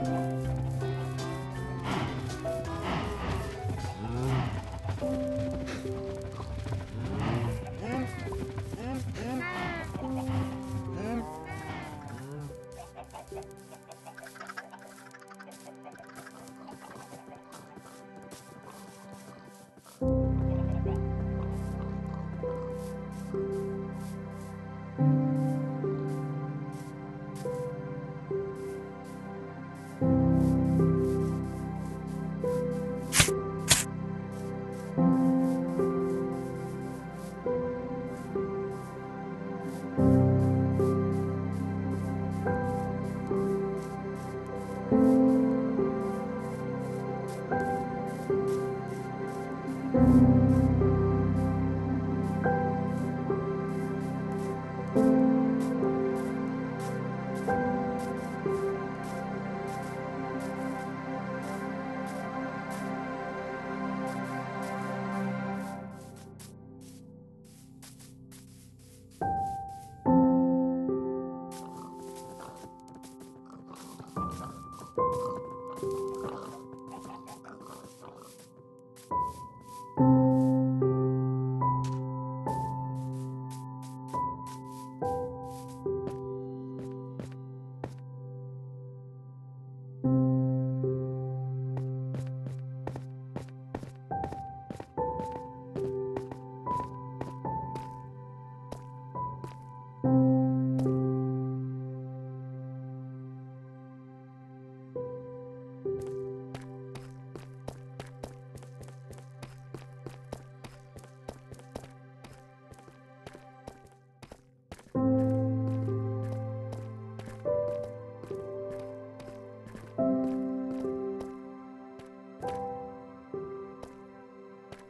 Música